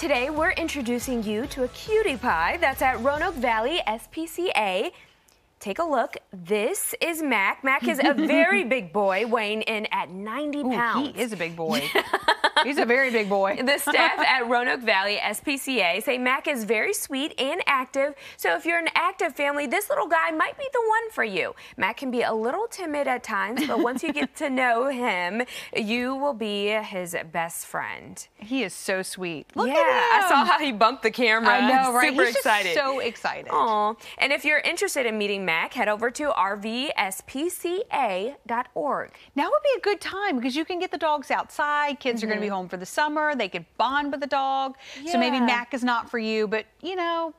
Today, we're introducing you to a cutie pie that's at Roanoke Valley SPCA. Take a look. This is Mack. Mack is a very big boy, weighing in at 90 pounds. Ooh, he is a big boy. He's a very big boy. The staff at Roanoke Valley SPCA say Mack is very sweet and active. So if you're an active family, this little guy might be the one for you. Mack can be a little timid at times, but once you get to know him, you will be his best friend. He is so sweet. Look yeah, at him. I saw how he bumped the camera. I know, right? Super He's excited. so excited. Aw. And if you're interested in meeting Mack, head over to rvspca.org. Now would be a good time because you can get the dogs outside. Kids are going to be home for the summer. They could bond with the dog. So maybe Mack is not for you, but you know,